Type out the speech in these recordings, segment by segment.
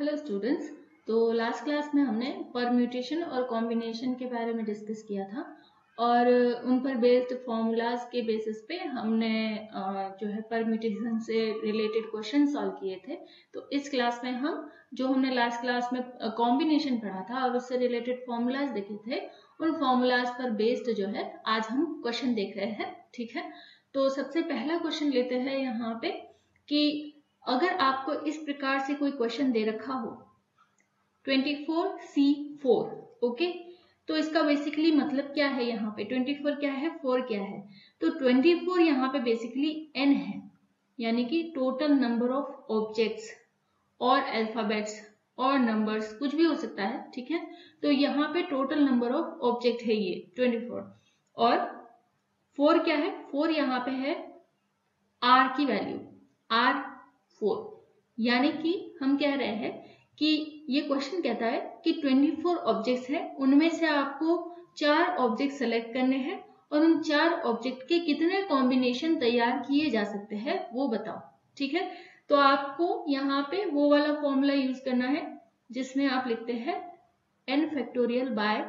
Hello students तो last class में हमने परम्यूटेशन और कॉम्बिनेशन के बारे में डिस्कस किया था और उन पर बेस्ड फॉर्मूलाज के बेसिस पे हमने जो है परम्यूटेशन से रिलेटेड क्वेश्चन सॉल्व किए थे। तो इस क्लास में हम, जो हमने लास्ट क्लास में कॉम्बिनेशन पढ़ा था और उससे रिलेटेड फॉर्मूलाज देखे थे, उन फॉर्मूलाज पर बेस्ड जो है आज हम क्वेश्चन देख रहे हैं, ठीक है? तो सबसे पहला क्वेश्चन लेते हैं यहाँ पे कि अगर आपको इस प्रकार से कोई क्वेश्चन दे रखा हो 24 सी फोर ओके तो इसका बेसिकली मतलब क्या है यहाँ पे? 24 क्या है? 4 क्या है? तो 24 यहाँ पे बेसिकली n है, यानी कि टोटल नंबर ऑफ़ ऑब्जेक्ट्स और अल्फाबेट्स और नंबर्स कुछ भी हो सकता है, ठीक है? तो यहाँ पे टोटल नंबर ऑफ़ ऑब्जेक्ट है ये 24 और 4 क्या है? 4 यहाँ पे है r की वैल्यू r फोर। यानी कि हम कह रहे हैं कि ये क्वेश्चन कहता है कि 24 ऑब्जेक्ट्स हैं, उनमें से आपको चार ऑब्जेक्ट सेलेक्ट करने हैं और उन चार ऑब्जेक्ट के कितने कॉम्बिनेशन तैयार किए जा सकते हैं, वो बताओ। ठीक है? तो आपको यहाँ पे वो वाला फॉर्मूला यूज़ करना है, जिसमें आप लिखते हैं n factorial by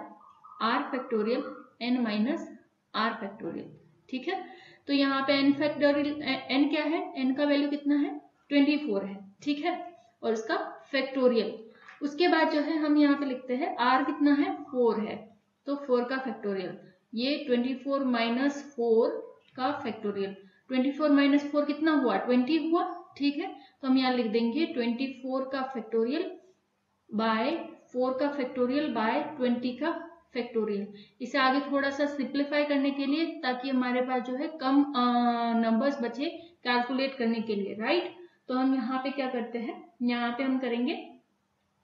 r factorial n minus r factorial ठीक है? तो यहाँ पे एन फैक्टोरियल एन क्या है? एन का वैल्यू कितना है? ट्वेंटी फोर है, ठीक है? और इसका फैक्टोरियल। उसके बाद जो है, हम यहाँ पे लिखते हैं आर कितना है? फोर है। तो फोर का फैक्टोरियल। ये ट्वेंटी फोर माइनस फोर का factorial. Twenty four minus four कितना हुआ? ट्वेंटी हुआ, ठीक है? तो हम यहाँ लिख देंगे, ट्वेंटी फोर का फैक्टोरियल बाय फोर का फैक्टोरियल बाय ट्वेंटी का फैक्टोरियल। इसे आगे थोड़ा सा सिंप्लीफाई करने के लिए, ताकि हमारे पास जो है कम नंबर्स बचे कैलकुलेट करने के लिए राइट तो हम यहाँ पे क्या करते हैं? यहाँ पे हम करेंगे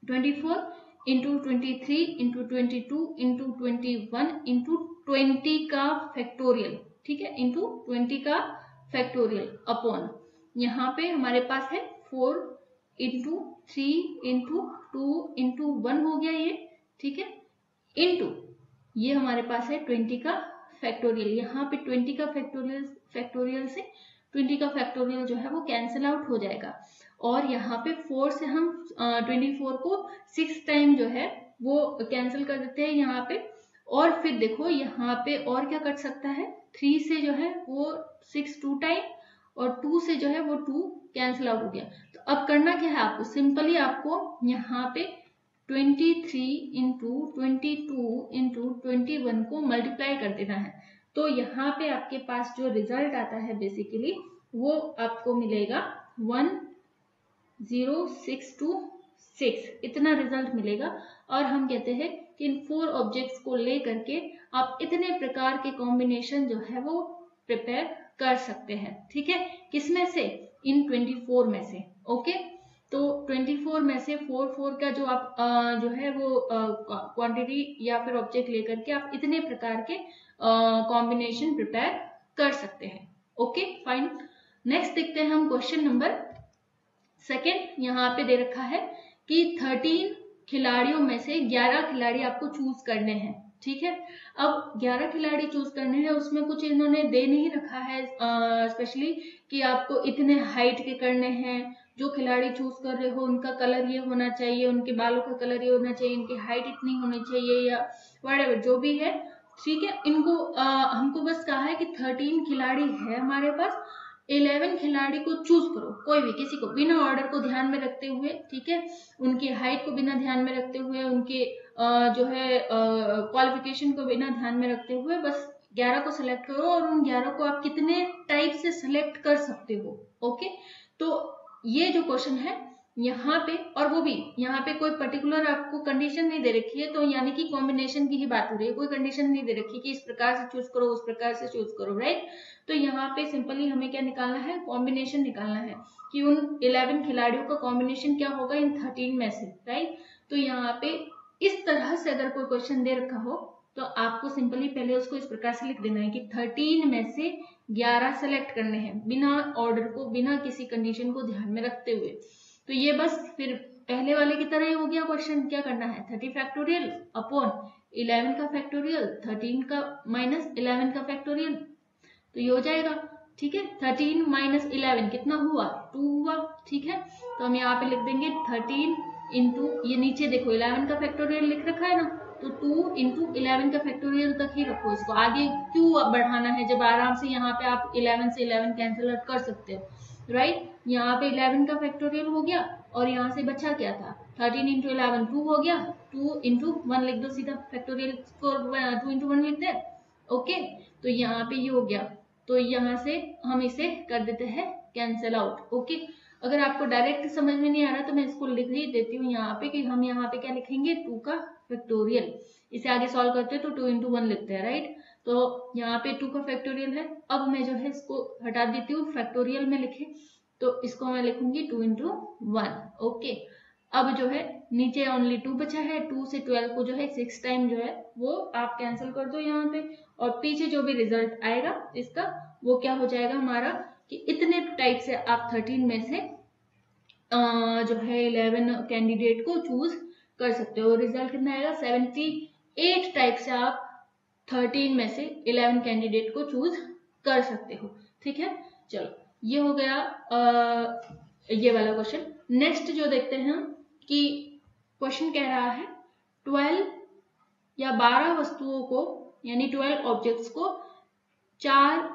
24 four into twenty three into twenty two into twenty one into twenty का फैक्टोरियल ठीक है? इंटू ट्वेंटी का फैक्टोरियल अपॉन यहाँ पे हमारे पास है four into three into two into one हो गया ये, ठीक है? इंटू ये हमारे पास है ट्वेंटी का फैक्टोरियल यहाँ पे ट्वेंटी का फैक्टोरियल फैक्टोरियल से ट्वेंटी का फैक्टोरियल जो है वो कैंसिल आउट हो जाएगा। और यहाँ पे फोर से हम ट्वेंटी फोर को सिक्स टाइम जो है वो कैंसिल कर देते हैं यहाँ पे। और फिर देखो यहाँ पे और क्या कट सकता है? थ्री से जो है वो सिक्स टू टाइम और टू से जो है वो टू कैंसिल आउट हो गया। तो अब करना क्या है आपको? सिंपली आपको यहाँ पे twenty three into twenty two into twenty one को मल्टीप्लाई कर देना है। तो यहाँ पे आपके पास जो रिज़ल्ट आता है बेसिकली वो आपको मिलेगा one zero six two six इतना रिज़ल्ट मिलेगा। और हम कहते हैं कि इन फोर ऑब्जेक्ट्स को ले करके आप इतने प्रकार के कॉम्बिनेशन जो है वो प्रिपेयर कर सकते हैं। ठीक है? किसमें से? इन 24 में से। ओके तो 24 में से फोर फोर का जो आप आ, जो है वो क्वांटिटी या फिर ऑब्जेक्ट लेकर के आप इतने प्रकार के कॉम्बिनेशन प्रिपेयर कर सकते हैं। ओके फाइन नेक्स्ट देखते हैं हम क्वेश्चन नंबर सेकेंड यहाँ पे दे रखा है कि 13 खिलाड़ियों में से 11 खिलाड़ी आपको चूज़ करने हैं। ठीक है? अब 11 खिलाड़ी चूज़ करने हैं, उसमें कुछ इन्होंने दे नहीं रखा है स्पेशली कि आपको इतने हाइट के करने हैं। जो खिलाड़ी चूज़ कर रहे हो, उनका कलर ये होना चाहिए, उनके बालों का कलर ये होना चाहिए इनकी हाइट इतनी होनी चाहिए या वट जो भी है। ठीक है? इनको आ, हमको बस कहा है कि थर्टीन खिलाड़ी है हमारे पास इलेवन खिलाड़ी को चूज़ करो कोई भी किसी को बिना ऑर्डर को ध्यान में रखते हुए ठीक है? उनकी हाइट को बिना ध्यान में रखते हुए उनके आ, जो है क्वालिफिकेशन को बिना ध्यान में रखते हुए बस ग्यारह को सिलेक्ट करो और उन ग्यारह को आप कितने टाइप से सिलेक्ट कर सकते हो ओके तो ये जो क्वेश्चन है यहाँ पे और वो भी, यहाँ पे कोई पर्टिकुलर आपको कंडीशन नहीं दे रखी है तो यानी कि कॉम्बिनेशन की ही बात हो रही है। कोई कंडीशन नहीं दे रखी कि इस प्रकार से चूज़ करो, उस प्रकार से चूज़ करो राइट तो यहाँ पे सिंपली हमें क्या निकालना है? कॉम्बिनेशन निकालना है कि उन इलेवन खिलाड़ियों का कॉम्बिनेशन क्या होगा इन थर्टीन में से राइट तो यहाँ पे इस तरह से अगर कोई क्वेश्चन दे रखा हो तो आपको सिंपली पहले उसको इस प्रकार से लिख देना है कि थर्टीन में से ग्यारह सेलेक्ट करने हैं, बिना ऑर्डर को, बिना किसी कंडीशन को ध्यान में रखते हुए। तो ये बस फिर पहले वाले की तरह ही हो गया क्वेश्चन क्या करना है? थर्टी फैक्टोरियल अपॉन इलेवन का फैक्टोरियल थर्टीन का माइनस इलेवन का फैक्टोरियल तो ये हो जाएगा, ठीक है? थर्टीन माइनस इलेवन कितना हुआ? टू हुआ, ठीक है? तो हम यहाँ पे लिख देंगे थर्टीन इंटू ये नीचे देखो इलेवन का फैक्टोरियल लिख रखा है ना तो टू इंटू इलेवन का फैक्टोरियल तक ही रखो, इसको आगे क्यों बढ़ाना है? जब आराम से यहाँ पे आप इलेवन से इलेवन कैंसिल कर सकते हो। राइट यहाँ पे इलेवन का फैक्टोरियल हो गया और यहाँ से बचा क्या था? थर्टीन इंटू इलेवन टू हो गया। टू इंटू वन लिख दो सीधा फैक्टोरियल टू इंटू वन लिख दे। ओके तो यहाँ पे ये हो गया। तो यहाँ से हम इसे कर देते हैं कैंसिल आउट ओके अगर आपको डायरेक्ट समझ में नहीं आ रहा तो मैं इसको लिख ही देती हूँ यहाँ पे कि हम यहाँ पे क्या लिखेंगे? टू का फैक्टोरियल इसे आगे सॉल्व करते हैं तो टू इंटू वन लिखते हैं राइट तो यहाँ पे टू का फैक्टोरियल है। अब मैं जो है इसको हटा देती हूँ फैक्टोरियल में लिखे। तो इसको मैं लिखूँगी टू इंटू वन ओके अब जो है नीचे ओनली टू बचा है। टू से ट्वेल्व को जो है सिक्स टाइम जो है वो आप कैंसिल कर दो यहाँ पे। और पीछे जो भी रिज़ल्ट आएगा इसका वो क्या हो जाएगा हमारा कि इतने टाइप से आप थर्टीन में से आ, जो है इलेवन कैंडिडेट को चूज़ कर सकते हो। रिज़ल्ट कितना आएगा? सेवेंटी एट टाइप से आप थर्टीन में से इलेवन कैंडिडेट को चूज़ कर सकते हो। ठीक है? चलो ये हो गया आ, ये वाला क्वेश्चन नेक्स्ट जो देखते हैं हम कि क्वेश्चन कह रहा है ट्वेल्व या बारह वस्तुओं को यानी ट्वेल्व ऑब्जेक्ट्स को चार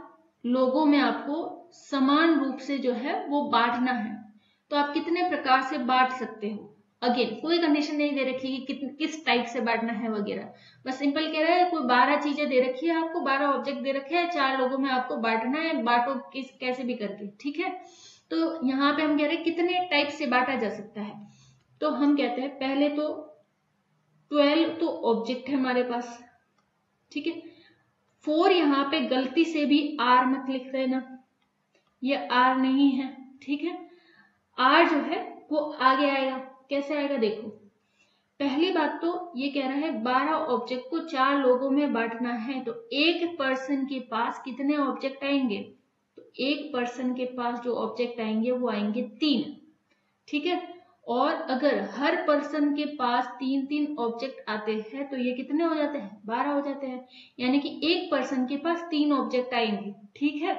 लोगों में आपको समान रूप से जो है वो बांटना है। तो आप कितने प्रकार से बांट सकते हो? अगेन कोई कंडीशन नहीं दे रखी कि किस टाइप से बांटना है वगैरह। बस सिंपल कह रहा है, कोई बारह चीज़ें दे रखी है आपको, बारह ऑब्जेक्ट दे रखे हैं, चार लोगों में आपको बांटना है, बांटो किस, कैसे भी करके, ठीक है? तो यहाँ पे हम कह रहे हैं कितने टाइप से बांटा जा सकता है। तो हम कहते हैं, पहले तो ट्वेल्व तो ऑब्जेक्ट है हमारे पास, ठीक है? फोर यहाँ पे गलती से भी आर मत लिख देना। ये आर नहीं है, ठीक है? आर जो है, वो आगे आएगा। कैसे आएगा देखो। पहली बात तो ये कह रहा है, बारह ऑब्जेक्ट को चार लोगों में बांटना है तो एक पर्सन के पास कितने ऑब्जेक्ट आएँगे? तो एक पर्सन के पास जो ऑब्जेक्ट आएँगे, वो आएँगे तीन। ठीक है? और अगर हर पर्सन के पास तीन तीन ऑब्जेक्ट आते हैं तो ये कितने हो जाते हैं? बारह हो जाते हैं। यानी कि एक पर्सन के पास तीन ऑब्जेक्ट आएँगे। ठीक है?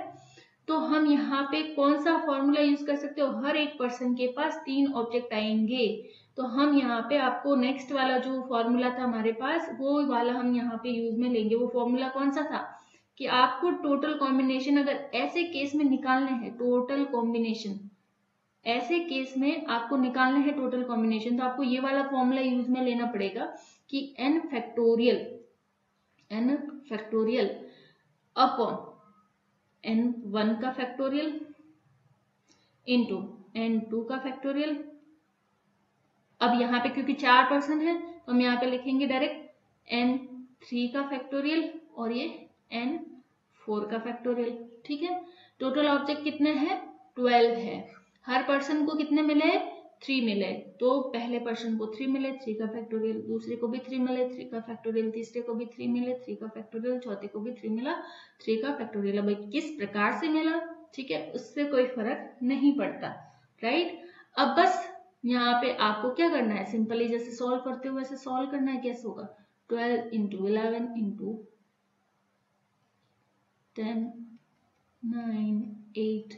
तो हम यहाँ पे कौन सा फॉर्मूला यूज़ कर सकते हो? हर एक पर्सन के पास तीन ऑब्जेक्ट आएँगे। तो हम यहाँ पे आपको नेक्स्ट वाला जो फॉर्मूला था हमारे पास, वो वाला हम यहाँ पे यूज़ में लेंगे। वो फॉर्मूला कौन सा था? कि आपको टोटल कॉम्बिनेशन अगर ऐसे केस में निकालने हैं टोटल कॉम्बिनेशन ऐसे केस में आपको निकालने हैं टोटल कॉम्बिनेशन तो आपको ये वाला फॉर्मूला यूज़ में लेना पड़ेगा कि n factorial n factorial upon n one का फैक्टोरियल इंटू एन टू का फैक्टोरियल अब यहाँ पे क्योंकि चार पर्सन है तो हम यहाँ पे लिखेंगे डायरेक्ट एन थ्री का फैक्टोरियल और ये एन फोर का फैक्टोरियल ठीक है? टोटल ऑब्जेक्ट कितने हैं? ट्वेल्व है। हर पर्सन को कितने मिले थ्री मिले तो पहले पर्सन को थ्री मिले थ्री का फैक्टोरियल दूसरे को भी थ्री मिले थ्री का फैक्टोरियल तीसरे को भी थ्री मिले थ्री का फैक्टोरियल चौथे को भी थ्री मिला थ्री का फैक्टोरियल अब किस प्रकार से मिला? ठीक है, उससे कोई फ़र्क नहीं पड़ता राइट अब बस यहाँ पे आपको क्या करना है? सिंपली जैसे सॉल्व करते हुए वैसे सॉल्व करना है कैसे होगा। Twelve into eleven into ten nine eight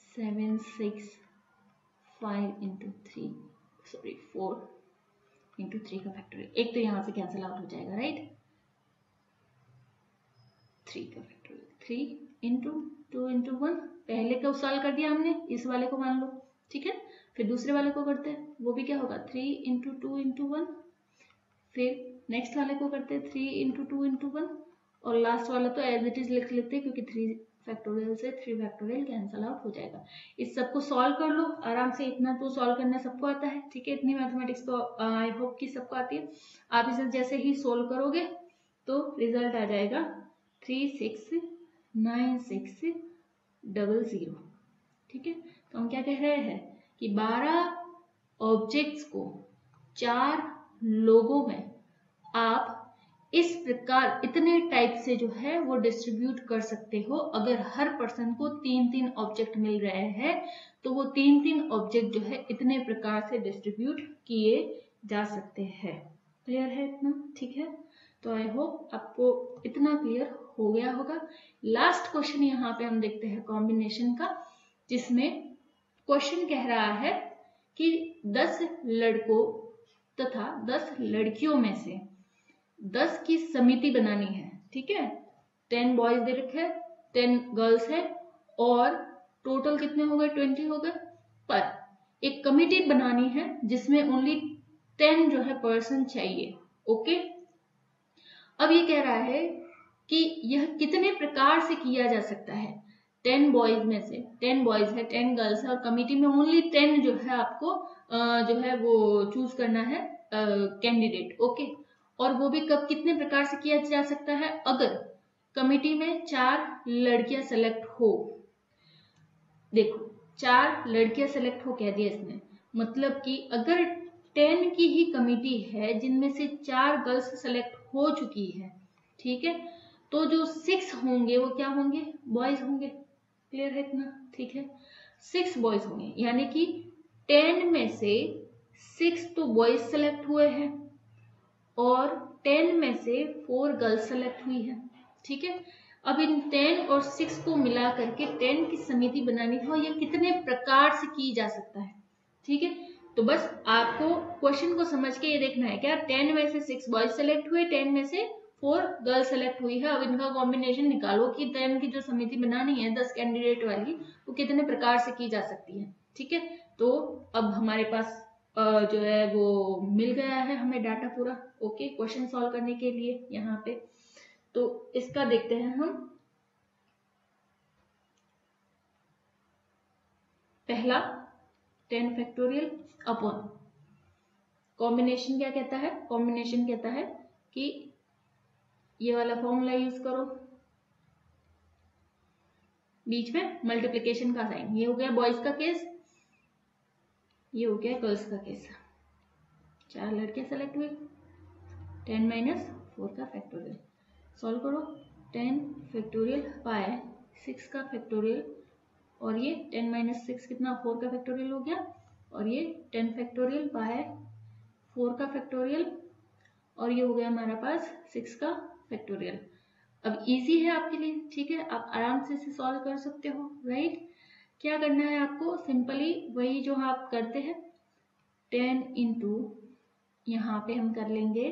seven six five into three sorry four into three का फैक्टोरियल एक तो यहाँ से कैंसिल आउट हो जाएगा राइट थ्री का factorial three into two into one पहले का सॉल्व कर दिया हमने, इस वाले को मान लो, ठीक है? फिर दूसरे वाले को करते हैं, वो भी क्या होगा? Three into two into one फिर नेक्स्ट वाले को करते हैं three into two into one और लास्ट वाला तो एज इट इज़ लिख लेते हैं, क्योंकि थ्री फैक्टोरियल से थ्री फैक्टोरियल कैंसल आउट हो जाएगा। इस सबको सॉल्व कर लो। आराम से इतना तो सॉल्व करना सबको आता है, ठीक है? इतनी मैथमेटिक्स तो आई होप कि सबको आती है। आप इसे जैसे ही सोल्व करोगे तो रिज़ल्ट आ जाएगा three six nine six double zero ठीक है? तो हम क्या कह रहे हैं कि बारह ऑब्जेक्ट्स को चार लोगों में आप इस प्रकार इतने टाइप से जो है वो डिस्ट्रीब्यूट कर सकते हो। अगर हर पर्सन को तीन तीन ऑब्जेक्ट मिल रहे हैं तो वो तीन तीन ऑब्जेक्ट जो है इतने प्रकार से डिस्ट्रीब्यूट किए जा सकते हैं। क्लियर है इतना? ठीक है? तो आई होप आपको इतना क्लियर हो गया होगा। लास्ट क्वेश्चन यहाँ पे हम देखते हैं कॉम्बिनेशन का, जिसमें क्वेश्चन कह रहा है कि दस लड़कों तथा दस लड़कियों में से दस की समिति बनानी है, ठीक है? टेन बॉयज़ दे रखे हैं टेन गर्ल्स है, और टोटल कितने हो गए? ट्वेंटी हो गए। पर एक कमिटी बनानी है, जिसमें ओनली टेन जो है पर्सन चाहिए ओके अब ये कह रहा है कि यह कितने प्रकार से किया जा सकता है? टेन बॉयज़ में से टेन बॉयज़ है टेन गर्ल्स है, और कमिटी में ओनली टेन जो है आपको जो है वो चूज़ करना है कैंडिडेट ओके और वो भी कब कितने प्रकार से किया जा सकता है? अगर कमिटी में चार लड़कियाँ सेलेक्ट हो, देखो, चार लड़कियाँ सेलेक्ट हो कह दिया इसने। मतलब कि अगर टेन की ही कमिटी है, जिनमें से चार गर्ल्स सेलेक्ट हो चुकी है, ठीक है? तो जो सिक्स होंगे, वो क्या होंगे? बॉयज़ होंगे। क्लियर है इतना? ठीक है? सिक्स बॉयज़ होंगे। यानी कि टेन में से सिक्स तो बॉयज़ सेलेक्ट हुए हैं। और टेन में से फोर गर्ल्स सेलेक्ट हुई है, ठीक है? अब इन टेन और सिक्स को मिला करके टेन की समिति बनानी हो ये कितने प्रकार से की जा सकता है, ठीक है? तो बस आपको क्वेश्चन को समझ के ये देखना है क्या? टेन में से सिक्स बॉयज़ सेलेक्ट हुए टेन में से फोर गर्ल सेलेक्ट हुई है। अब इनका कॉम्बिनेशन निकालो कि टेन की जो समिति बनानी है, दस कैंडिडेट वाली, वो कितने प्रकार से की जा सकती है, ठीक है? तो अब हमारे पास जो है वो मिल गया है हमें डाटा पूरा। ओके क्वेश्चन सॉल्व करने के लिए यहाँ पे। तो इसका देखते हैं हम। पहला टेन फैक्टोरियल अपॉन कॉम्बिनेशन क्या कहता है? कॉम्बिनेशन कहता है कि ये वाला फॉर्मूला यूज़ करो। बीच में मल्टीप्लीकेशन का साइन ये हो गया बॉयज़ का केस ये हो गया गर्ल्स का केस? चार लड़के सेलेक्ट हुए टेन माइनस फोर का फैक्टोरियल सॉल्व करो। टेन फैक्टोरियल बाय सिक्स का फैक्टोरियल और ये टेन माइनस सिक्स कितना फोर का फैक्टोरियल हो गया। और ये टेन फैक्टोरियल बाय फोर का फैक्टोरियल और ये हो गया हमारे पास सिक्स का फैक्टोरियल अब इजी है आपके लिए, ठीक है? आप आराम से इसे सॉल्व कर सकते हो राइट क्या करना है आपको? सिंपली वही जो आप करते हैं टेन इंटू यहाँ पे हम कर लेंगे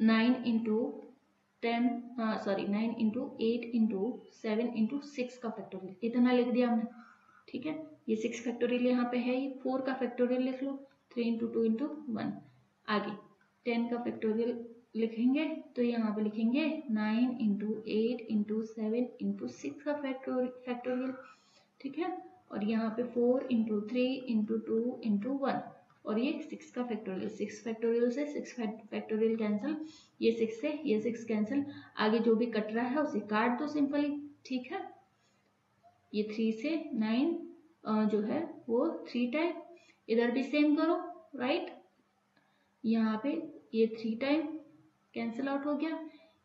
nine into ten sorry nine into eight into seven into six का फैक्टोरियल इतना लिख दिया हमने, ठीक है? ये सिक्स फैक्टोरियल यहाँ पे है, ये फोर का फैक्टोरियल लिख लो three into two into one आगे टेन का फैक्टोरियल लिखेंगे तो यहाँ पे लिखेंगे nine into eight into seven into six का फैक्टोरियल ठीक है? और यहाँ पे four into three into two into one और ये सिक्स का फैक्टोरियल सिक्स फैक्टोरियल से सिक्स फैक्टोरियल कैंसिल ये सिक्स से ये सिक्स कैंसिल आगे जो भी कट रहा है उसे काट दो सिंपली ठीक है? ये थ्री से नाइन जो है वो थ्री टाइम इधर भी सेम करो राइट यहाँ पे ये थ्री टाइम कैंसिल आउट हो गया।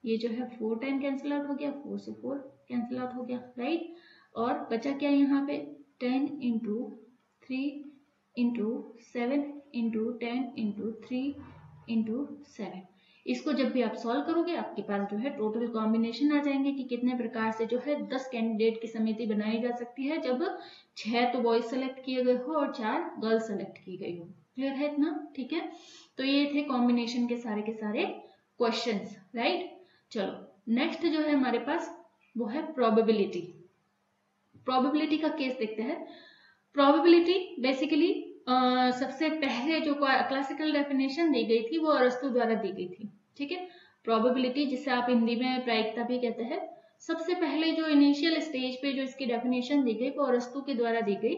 ये जो है फोर टाइम कैंसिल आउट हो गया फोर से फोर कैंसिल आउट हो गया राइट और बचा क्या यहाँ पे? Ten into three into seven into ten into three into seven इसको जब भी आप सॉल्व करोगे, आपके पास जो है टोटल कॉम्बिनेशन आ जाएँगे कि कितने प्रकार से जो है दस कैंडिडेट की समिति बनाई जा सकती है। जब छह तो बॉयज़ सेलेक्ट किए गए हो और चार गर्ल्स सेलेक्ट की गई हो। क्लियर है इतना? ठीक है? तो ये थे कॉम्बिनेशन के सारे के सारे क्वेश्चंस राइट चलो नेक्स्ट जो है हमारे पास, वो है प्रोबेबिलिटी प्रोबेबिलिटी का केस देखते हैं. प्रोबेबिलिटी बेसिकली सबसे पहले जो क्लासिकल डेफिनेशन दी गई थी, वो अरस्तु द्वारा दी गई थी, ठीक है? प्रोबेबिलिटी जिसे आप हिंदी में प्रायिकता भी कहते हैं, सबसे पहले जो इनिशियल स्टेज पे जो इसकी डेफिनेशन दी गई, वो अरस्तु के द्वारा दी गई.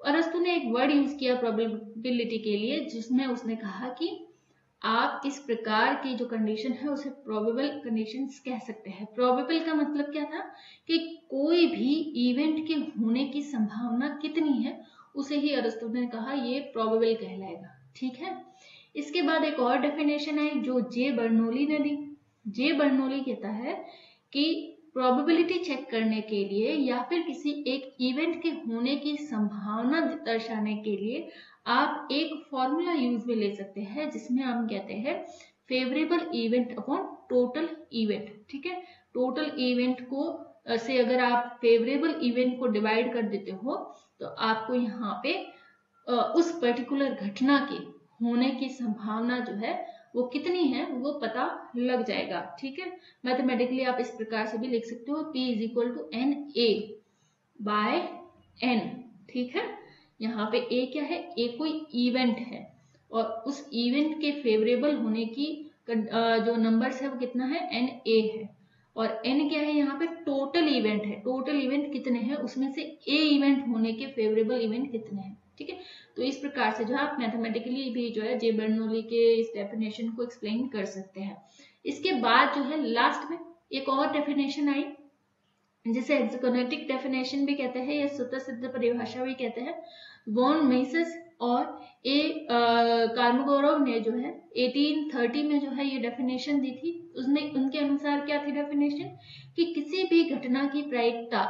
अरस्तु ने एक वर्ड यूज़ किया प्रोबेबिलिटी के लिए, जिसमें उसने कहा कि आप इस प्रकार की जो कंडीशन है, उसे प्रोबेबल कंडीशन कह सकते हैं। प्रोबेबल का मतलब क्या था? कि कोई भी इवेंट के होने की संभावना कितनी है, उसे ही अरस्तु ने कहा, ये प्रोबेबल कहलाएगा। ठीक है? इसके बाद एक और डेफिनेशन है, जो जे बर्नोली ने दी। जे बर्नोली कहता है कि प्रोबेबिलिटी चेक करने के लिए या फिर किसी एक इवेंट के होने की संभावना दर्शाने के लिए आप एक फॉर्मूला यूज़ में ले सकते हैं, जिसमें हम कहते हैं favourable event upon total event ठीक है? टोटल इवेंट को से अगर आप फेवरेबल इवेंट को डिवाइड कर देते हो तो आपको यहाँ पे उस पर्टिकुलर घटना के होने की संभावना जो है वो कितनी है, वो पता लग जाएगा, ठीक है? मैथमेटिकली आप इस प्रकार से भी लिख सकते हो, P is equal to N A by N ठीक है? यहाँ पे ए क्या है? ए कोई इवेंट है, और उस इवेंट के फेवरेबल होने की जो नंबर्स है वो कितना है? एन ए है। और एन क्या है यहाँ पे? टोटल इवेंट है। टोटल इवेंट कितने हैं? उसमें से ए इवेंट होने के फेवरेबल इवेंट कितने हैं? तो इस प्रकार से जो है, आप मैथमेटिकली भी जो है जे बर्नोली के इस डेफिनेशन को एक्सप्लेन कर सकते हैं। इसके बाद जो है लास्ट में एक और डेफिनेशन आई, जिसे एक्सोकोनेटिक डेफिनेशन भी कहते हैं, या स्वतः सिद्ध परिभाषा भी कहते हैं। वॉन मेसस और ए कार्मोगोरव ने जो है 1830 में जो है, ये डेफिनेशन दी थी। उसमें उनके अनुसार क्या थी डेफिनेशन कि किसी भी घटना की प्रायिकता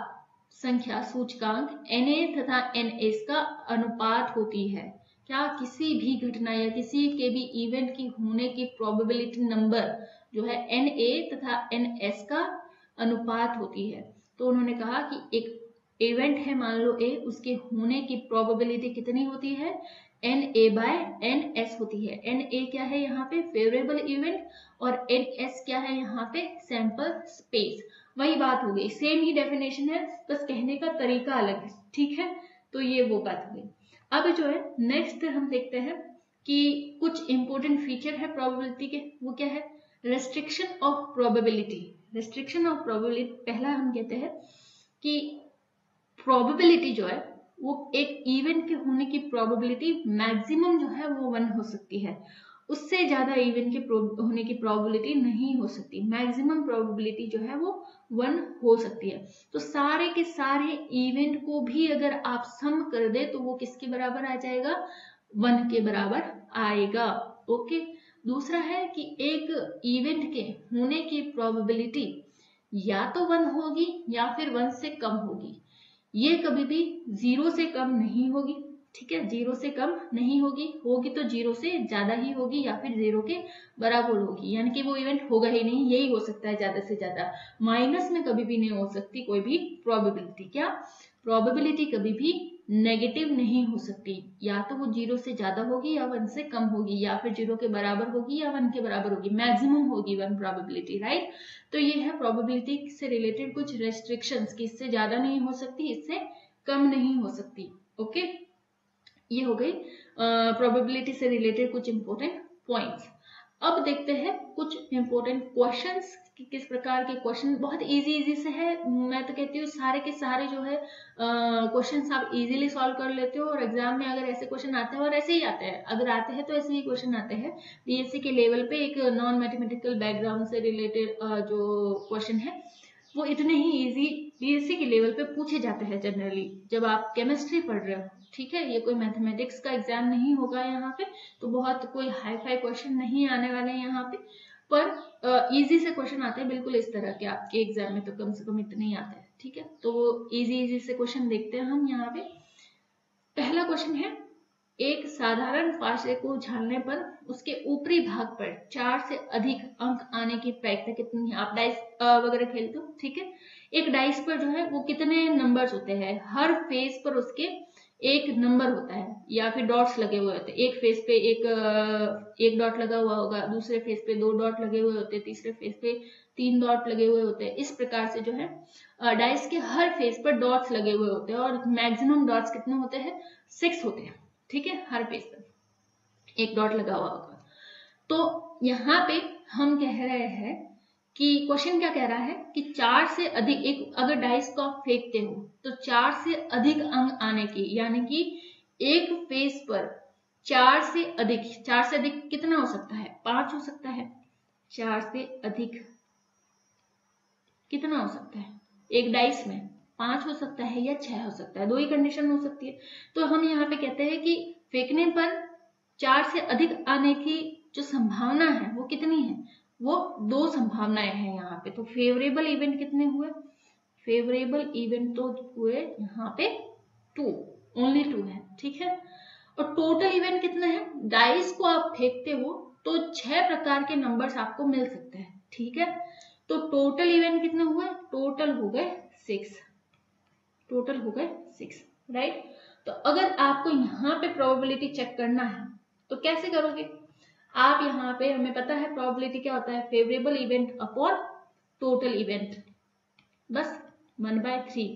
संख्या सूचकांक एनए तथा एनएस का अनुपात होती है। क्या किसी भी घटना या किसी के भी इवेंट की होने की प्रोबेबिलिटी नंबर जो है एनए तथा एनएस का अनुपात होती है। तो उन्होंने कहा कि एक इवेंट है, मान लो ए उसके होने की प्रोबेबिलिटी कितनी होती है? N A by N S होती है। एन ए क्या है यहाँ पे? फेवरेबल इवेंट और एन एस क्या है यहाँ पे? सैंपल स्पेस वही बात हो गई। सेम ही डेफिनेशन है, बस कहने का तरीका अलग है। ठीक है? तो ये वो बात हो गई। अब जो है नेक्स्ट हम देखते हैं कि कुछ इंपॉर्टेंट फीचर है प्रोबेबिलिटी के। वो क्या है? Restriction of probability restriction of probability पहला हम कहते हैं कि प्रोबेबिलिटी जो है, वो एक इवेंट के होने की प्रोबेबिलिटी मैक्सिमम जो है, वो वन हो सकती है। उससे ज़्यादा इवेंट के होने की प्रोबेबिलिटी नहीं हो सकती। मैक्सिमम प्रोबेबिलिटी जो है वो वन हो सकती है। तो सारे के सारे इवेंट को भी अगर आप सम कर दे तो वो किसके बराबर आ जाएगा? वन के बराबर आएगा। ओके दूसरा है कि एक इवेंट के होने की प्रोबेबिलिटी या तो वन होगी या फिर वन से कम होगी। ये कभी भी ज़ीरो से कम नहीं होगी। ठीक है? ज़ीरो से कम नहीं होगी। होगी तो ज़ीरो से ज़्यादा ही होगी या फिर ज़ीरो के बराबर होगी। यानी कि वो इवेंट होगा ही नहीं, यही हो सकता है ज़्यादा से ज़्यादा। माइनस में कभी भी नहीं हो सकती कोई भी प्रोबेबिलिटी क्या? प्रोबेबिलिटी कभी भी नेगेटिव नहीं हो सकती। या तो वो ज़ीरो से ज़्यादा होगी या वन से कम होगी, या फिर ज़ीरो के बराबर होगी या वन के बराबर होगी। मैक्सिमम होगी वन प्रोबेबिलिटी राइट तो ये है प्रोबेबिलिटी से रिलेटेड कुछ रेस्ट्रिक्शंस कि इससे ज़्यादा नहीं हो सकती, इससे कम नहीं हो सकती ओके ये हो गई प्रोबेबिलिटी से रिलेटेड कुछ इंपॉर्टेंट पॉइंट्स अब देखते हैं कुछ इंपॉर्टेंट क्वेश्चंस कि किस प्रकार के क्वेश्चन बहुत इजी इजी से है। मैं तो कहती हूँ सारे के सारे जो है क्वेश्चन आप इजीली सॉल्व कर लेते हो और एग्ज़ाम में अगर ऐसे क्वेश्चन आते हैं और ऐसे ही आते हैं। अगर आते हैं तो ऐसे ही क्वेश्चन आते हैं। बीएससी के लेवल पे एक नॉन मैथमेटिकल बैकग्राउंड से रिलेटेड जो क्वेश्चन है, वो इतने ही इजी बीएससी के लेवल पे पूछे जाते हैं जनरली जब आप केमिस्ट्री पढ़ रहे हो ठीक है, ये कोई मैथमेटिक्स का एग्ज़ाम नहीं होगा यहाँ पे तो बहुत कोई हाई फाई क्वेश्चन नहीं आने वाले हैं यहाँ पे। पर इजी से क्वेश्चन आते हैं, बिल्कुल इस तरह के आपके एग्ज़ाम में तो कम से कम इतने ही आते हैं, ठीक है? तो इजी इजी से क्वेश्चन देखते हैं हम यहाँ पे। पहला क्वेश्चन है, एक साधारण पाशे को झालने पर उसके ऊपरी भाग पर चार से अधिक अंक आने की प्रायिकता कितनी है? आप डाइस वगैरह खेलते हो ठीक है? एक डाइस पर जो है, वो कितने नंबर्स होते हैं? हर फेस पर उसके एक नंबर होता है, या फिर डॉट्स लगे हुए होते हैं। एक फेस पे एक एक डॉट लगा हुआ होगा, दूसरे फेस पे दो डॉट लगे हुए होते हैं, तीसरे फेस पे तीन डॉट लगे हुए होते हैं। इस प्रकार से जो है डाइस के हर फेस पर डॉट्स लगे हुए होते हैं, और मैक्सिमम डॉट्स कितने होते हैं? सिक्स होते हैं, ठीक है? हर फेस पर एक डॉट लगा हुआ होगा। तो यहाँ पे हम कह रहे हैं कि क्वेश्चन क्या कह रहा है कि चार से अधिक, एक अगर डाइस को आप फेंकते हो तो चार से अधिक अंक आने की, यानी कि एक फेस पर चार से अधिक, चार से अधिक कितना हो सकता है? पाँच हो सकता है। चार से अधिक कितना हो सकता है? एक डाइस में पाँच हो सकता है या छह हो सकता है, दो ही कंडीशन हो सकती है। तो हम यहाँ पे कहते हैं कि फेंकने पर चार से अधिक आने की जो संभावना है, वो कितनी है? वो दो संभावनाएँ हैं यहाँ पे। तो फेवरेबल इवेंट कितने हुए? फेवरेबल इवेंट तो हुए यहाँ पे टू ओनली टू है, ठीक है? और टोटल इवेंट कितने हैं? डाइस को आप फेंकते हो तो छह प्रकार के नंबर्स आपको मिल सकते हैं, ठीक है? तो टोटल इवेंट कितने हुए? टोटल हो गए सिक्स टोटल हो गए सिक्स राइट तो अगर आपको यहाँ पे प्रोबेबिलिटी चेक करना है तो कैसे करोगे? आप यहाँ पे, हमें पता है प्रोबेबिलिटी क्या होता है? Favourable event upon total event बस वन बाय थ्री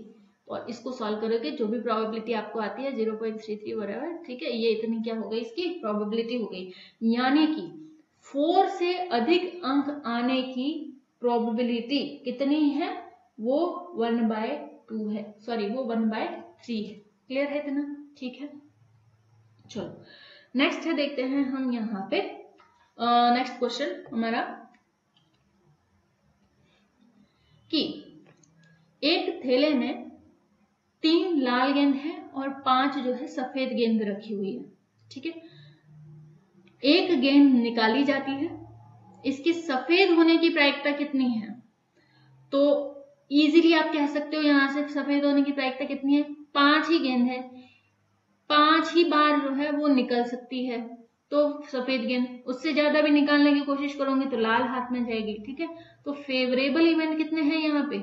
और इसको सॉल्व करोगे, जो भी प्रोबेबिलिटी आपको आती है ज़ीरो पॉइंट थ्री थ्री बराबर ठीक है? ये इतनी क्या हो गई? इसकी प्रोबेबिलिटी हो गई. यानी कि फोर से अधिक अंक आने की प्रोबेबिलिटी कितनी है? वो वन बाय टू है. सॉरी वो वन बाय थ्री है. क्लियर है इतना? ठीक है? चलो. नेक्स्ट है, देखते हैं हम यहाँ पे नेक्स्ट क्वेश्चन हमारा। कि एक थैले में तीन लाल गेंद है और पाँच जो है सफ़ेद गेंद रखी हुई है, ठीक है? एक गेंद निकाली जाती है, इसकी सफ़ेद होने की प्रायिकता कितनी है? तो इजीली आप कह सकते हो यहाँ से सफ़ेद होने की प्रायिकता कितनी है? पाँच ही गेंद है। पाँच ही बार जो है वो निकल सकती है। तो सफ़ेद गेंद उससे ज़्यादा भी निकालने की कोशिश करोगे तो लाल हाथ में जाएगी ठीक है? तो फेवरेबल इवेंट कितने हैं यहाँ पे?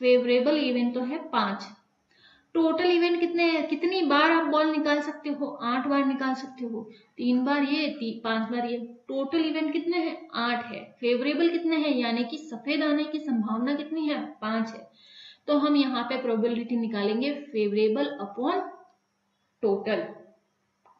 फेवरेबल इवेंट तो है पाँच। टोटल इवेंट कितने कितनी बार आप बॉल निकाल सकते हो? आठ बार निकाल सकते हो। तीन बार ये ती, पाँच बार ये। टोटल इवेंट कितने हैं? आठ है। फेवरेबल कितने हैं? यानी कि सफ़ेद आने की संभावना कितनी है? पाँच है। तो हम यहाँ पे प्रोबेबिलिटी निकालेंगे फेवरेबल अपॉन टोटल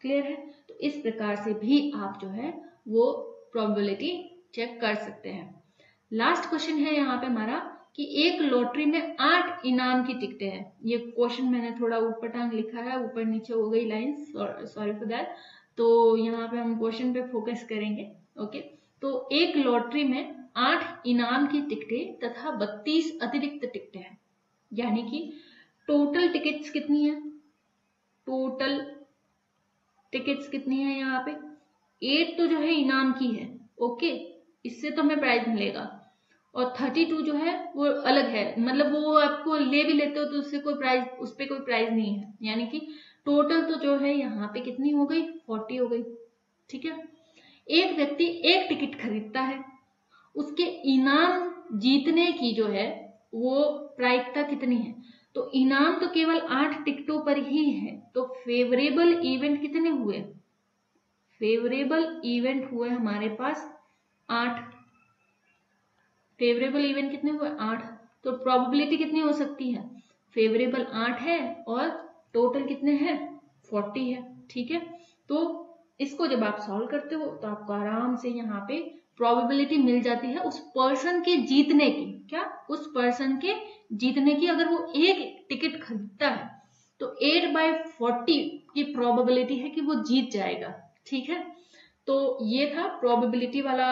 क्लियर है? इस प्रकार से भी आप जो है वो प्रोबेबिलिटी चेक कर सकते हैं। लास्ट क्वेश्चन है यहाँ पे हमारा कि एक लॉटरी में आठ इनाम की टिकटें हैं। ये क्वेश्चन मैंने थोड़ा ऊपर टांग लिखा है, ऊपर नीचे हो गई लाइन सॉरी फॉर दैट तो यहाँ पे हम क्वेश्चन पे फोकस करेंगे ओके तो एक लॉटरी में आठ इनाम की टिकटें तथा बत्तीस अतिरिक्त टिकटें हैं। यानी कि टोटल टिकट्स कितनी है? टोटल टिकट्स कितनी है यहाँ पे? एट तो जो है इनाम की है। ओके? इससे तो हमें प्राइज मिलेगा। और थर्टी टू जो है, वो अलग है। मतलब वो आपको ले भी लेते हो तो उससे कोई प्राइज, उस पर कोई प्राइज नहीं है। यानी कि टोटल तो जो है यहाँ पे कितनी हो गई? फोर्टी हो गई। ठीक है? एक व्यक्ति एक टिकट खरीदता है। उसके इनाम जीतने की जो है, वो प्रायिकता कितनी है? तो इनाम तो केवल आठ टिकटों पर ही है तो फेवरेबल इवेंट कितने हुए? फेवरेबल इवेंट हुए हमारे पास आठ। फेवरेबल इवेंट कितने हुए? आठ। तो प्रोबेबिलिटी कितनी हो सकती है? फेवरेबल आठ है और टोटल कितने हैं? फोर्टी है, ठीक है? तो इसको जब आप सॉल्व करते हो तो आपको आराम से यहाँ पे प्रोबेबिलिटी मिल जाती है उस पर्सन के जीतने की। क्या? उस पर्सन के जीतने की अगर वो एक टिकट खरीदता है तो एट बाई फोर्टी की प्रोबेबिलिटी है कि वो जीत जाएगा। ठीक है? तो ये था प्रोबेबिलिटी वाला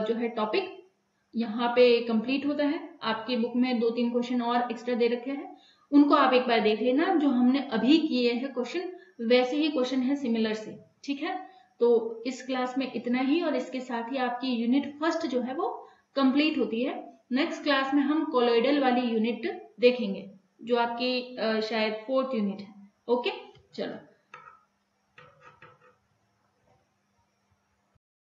जो है टॉपिक यहाँ पे कंप्लीट होता है। आपकी बुक में दो तीन क्वेश्चन और एक्स्ट्रा दे रखे हैं। उनको आप एक बार देख लेना। जो हमने अभी किए हैं क्वेश्चन वैसे ही क्वेश्चन है सिमिलर से। ठीक है? तो इस क्लास में इतना ही, और इसके साथ ही आपकी यूनिट फ़र्स्ट जो है वो कंप्लीट होती है। नेक्स्ट क्लास में हम कोलोइडल वाली यूनिट देखेंगे, जो आपकी शायद फोर्थ यूनिट है। ओके चलो।